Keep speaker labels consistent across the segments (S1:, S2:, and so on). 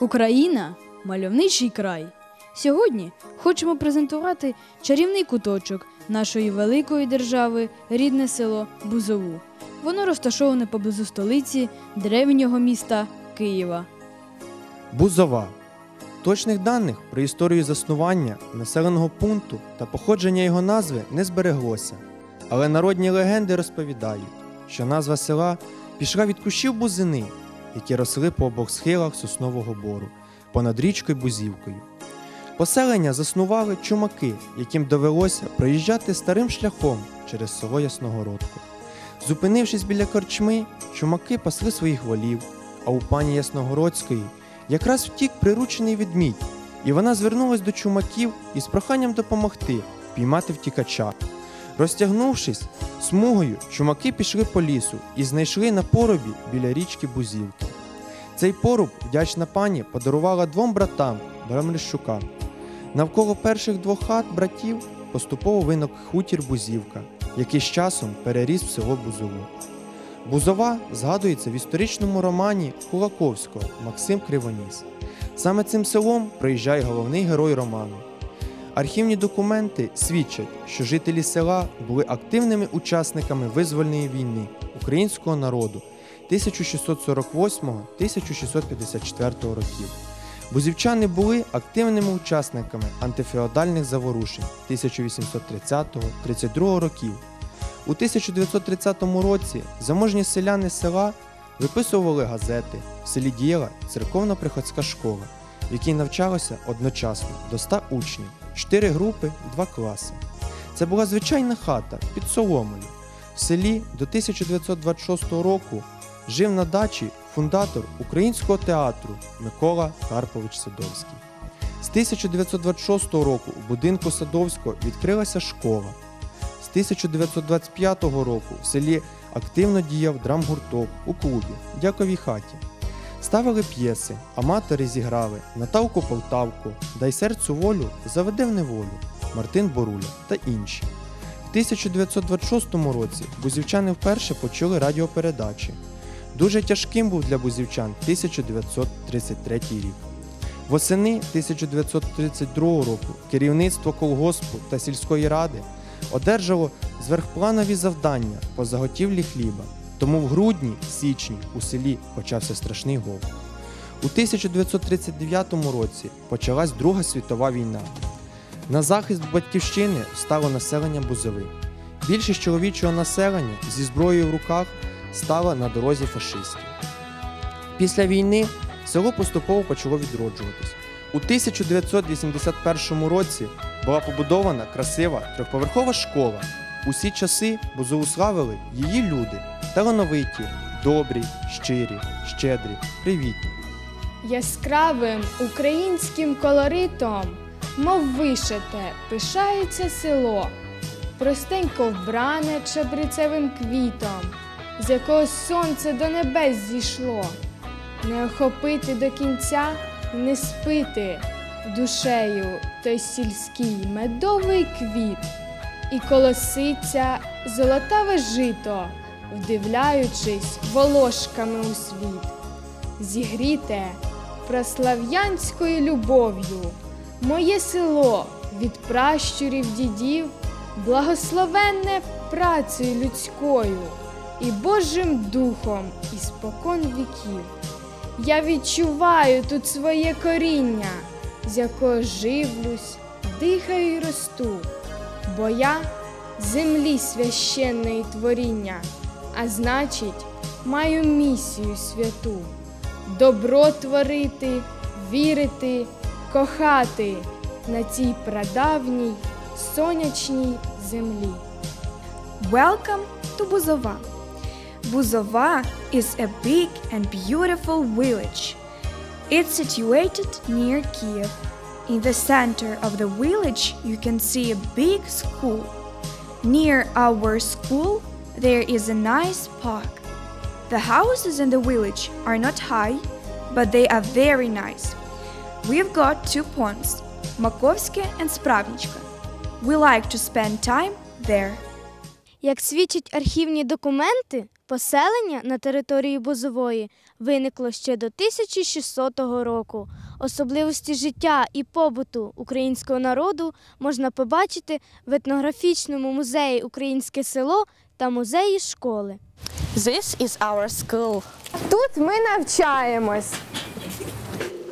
S1: Україна мальовничий край. Сьогодні хочемо презентувати чарівний куточок нашої великої держави, рідне село Бузову. Воно розташоване поблизу столиці древнього міста Києва.
S2: Бузова. Точних даних про історію заснування населеного пункту та походження його назви не збереглося. Але народні легенди розповідають, що назва села пішла від кущів бузини, які росли по обох схилах соснового бору, понад річкою Бузівкою. Поселення заснували чумаки, яким довелося проїжджати старим шляхом через село Ясногородку. Зупинившись біля корчми, чумаки пасли своїх волів, а у пані Ясногородської якраз втік приручений відмідь, і вона звернулась до чумаків із проханням допомогти впіймати втікача. Розтягнувшись смугою, чумаки пішли по лісу і знайшли на поробі біля річки Бузівки. Цей поруб вдячна пані подарувала двом братам Брамліщукам. Навколо перших двох хат братів поступово виник хутір Бузівка, який з часом переріс в село Бузову. Бузова згадується в історичному романі Кулаковського Максим Кривоніс. Саме цим селом проїжджає головний герой роману. Архівні документи свідчать, що жителі села були активними учасниками визвольної війни українського народу 1648-1654 років. Бузівчани були активними учасниками антифеодальних заворушень 1830-32 років. У 1930 році заможні селяни села виписували газети. В селі діяла церковно-приходська школа, в якій навчалося одночасно до 100 учнів, 4 групи, 2 класи. Це була звичайна хата під соломою. В селі до 1926 року жив на дачі фундатор українського театру Микола Карпович Садовський. З 1926 року у будинку Садовського відкрилася школа. З 1925 року в селі активно діяв драмгурток у клубі Дяковій хаті. Ставили п'єси, аматори зіграли Наталку Полтавку, Дай серцю волю, Заведе в неволю, Мартин Боруля та інші. В 1926 році бузівчани вперше почули радіопередачі. Дуже тяжким був для бузівчан 1933 рік. Восени 1932 року керівництво колгоспу та сільської ради одержало зверхпланові завдання по заготівлі хліба. Тому в грудні-січні у селі почався страшний голод. У 1939 році почалась Друга світова війна. На захист батьківщини стало населення Бузови. Більшість чоловічого населення зі зброєю в руках стала на дорозі фашистів. Після війни село поступово почало відроджуватись. У 1981 році була побудована красива трьохповерхова школа. Усі часи Бузову славили її люди талановиті, добрі, щирі, щедрі, привітні.
S3: Яскравим українським колоритом, мов вишите, пишається село, простенько вбране чабрицевим квітом, з якого сонце до небес зійшло, не охопити до кінця, не спити душею той сільський медовий квіт, і колоситься золотаве жито, вдивляючись волошками у світ зігріте прослав'янською любов'ю, моє село від пращурів дідів, благословенне працею людською і Божим духом іспокон віків. Я відчуваю тут своє коріння, з якого живлюсь, дихаю й росту, бо я землі священної творіння, а значить, маю місію святу добро творити, вірити, кохати на цій прадавній сонячній землі.
S4: Welcome to Buzova. Buzova is a big and beautiful village. It's situated near Kiev. In the center of the village, you can see a big school. Near our school, there is a nice park. The houses in the village are not high, but they are very nice. We've got two ponds, Makovske and Spravnichka. We like to spend time there.
S5: Як свідчать архівні документи, поселення на території Бузової виникло ще до 1600 року. Особливості життя і побуту українського народу можна побачити в етнографічному музеї Українське село та музеї школи.
S6: This is our school.
S7: Тут ми навчаємось.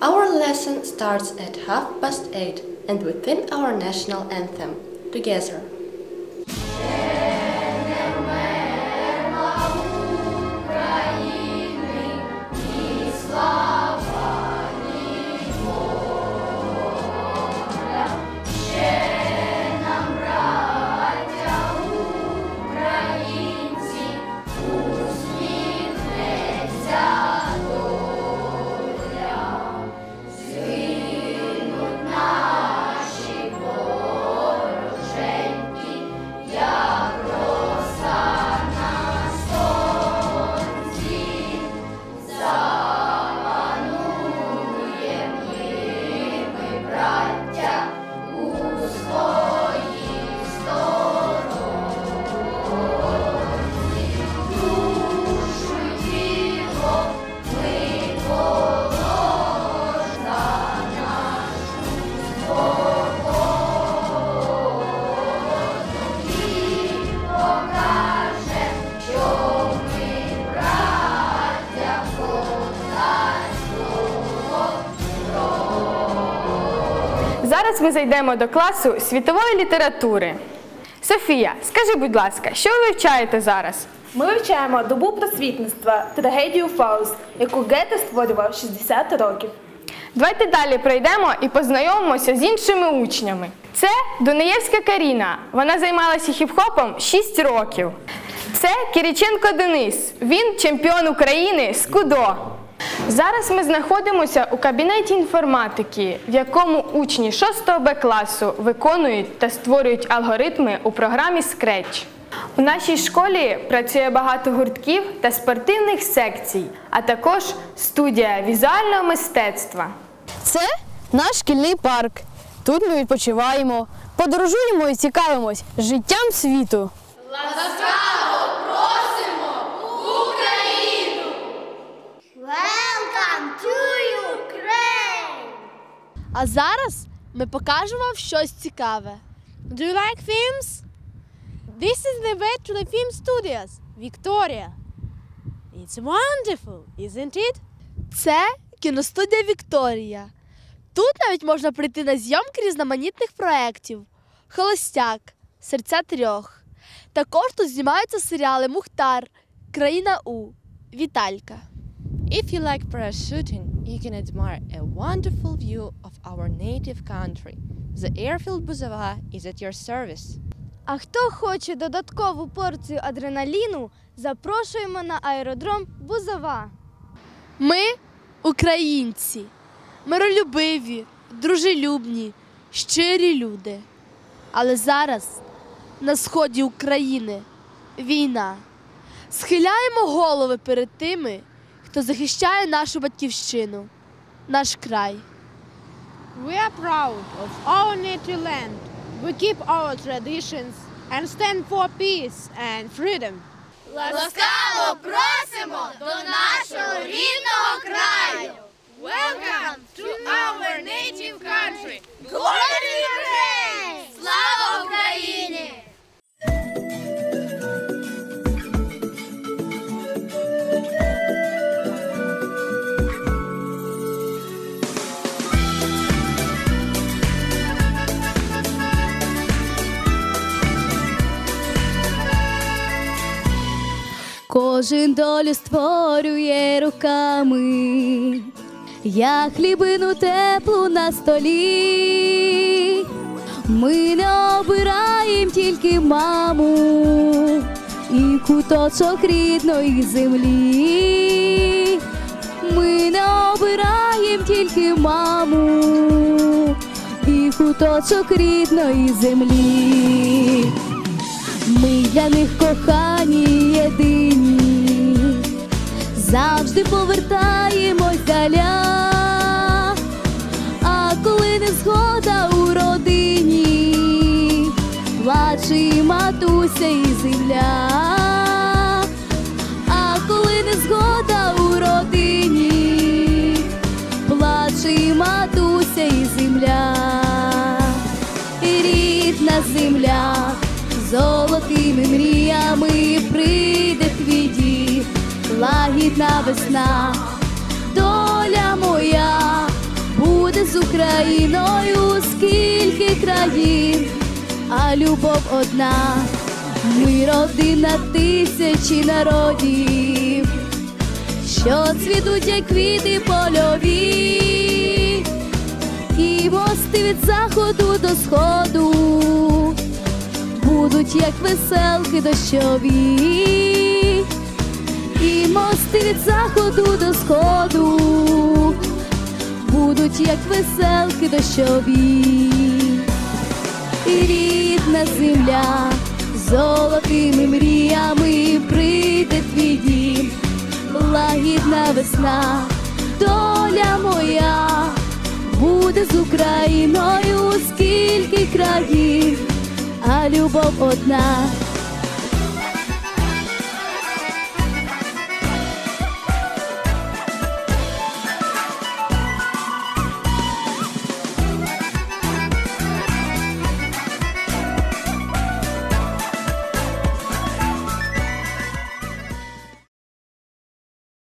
S8: Our lesson starts at half past eight and within our national anthem. Together.
S7: Ми зайдемо до класу світової літератури. Софія, скажи, будь ласка, що ви вивчаєте зараз?
S9: Ми вивчаємо добу просвітництва, трагедію Фауст, яку Гете створював 60 років.
S7: Давайте далі пройдемо і познайомимося з іншими учнями. Це Дунаєвська Каріна. Вона займалася хіп-хопом 6 років. Це Кириченко Денис. Він чемпіон України з кудо. Зараз ми знаходимося у кабінеті інформатики, в якому учні 6 Б класу виконують та створюють алгоритми у програмі Scratch. У нашій школі працює багато гуртків та спортивних секцій, а також студія візуального мистецтва.
S10: Це наш шкільний парк. Тут ми відпочиваємо, подорожуємо і цікавимось життям світу.
S5: Welcome
S11: А зараз ми покажемо вам щось цікаве. Do you like films? This is the way to the film studios, Victoria. It's wonderful, isn't it? Це кіностудія Вікторія. Тут навіть можна прийти на зйомки різноманітних проєктів. Холостяк, Серця трьох. Також тут знімаються серіали Мухтар, Країна У, Віталька.
S12: If you like parachuting, you can admire a wonderful view of our native country. The airfield Buzova is at your service.
S5: А хто хоче додаткову порцію адреналіну, запрошуємо на аеродром Бузова.
S11: Ми українці, миролюбиві, дружелюбні, щирі люди. Але зараз на сході України війна. Схиляємо голови перед тими, хто захищає нашу батьківщину, наш край.
S13: We are proud of our native land. We keep our traditions and stand for peace and freedom.
S5: Ласкаво просимо до нашого рідного краю.
S13: Welcome to our native country.
S5: Glory Ukraine! Слава
S10: Кожен долю створює руками, я хлібину теплу на столі. Ми не обираєм тільки маму і куточок рідної землі. Ми не обираєм тільки маму і куточок рідної землі. Ми для них кохані матуся і земля. А коли не згода у родині, плаче і матуся і земля, і рідна земля, золотими мріями прийде твій дім, лагідна весна, доля моя буде з Україною, скільки країн, а любов одна. Родина тисячі народів, що цвітуть, як квіти польові, і мости від заходу до сходу будуть, як веселки дощові, і мости від заходу до сходу будуть, як веселки дощові, і рідна земля золотими мріями прийде твій дім, лагідна весна, доля моя буде з Україною, скільки країн, а любов одна.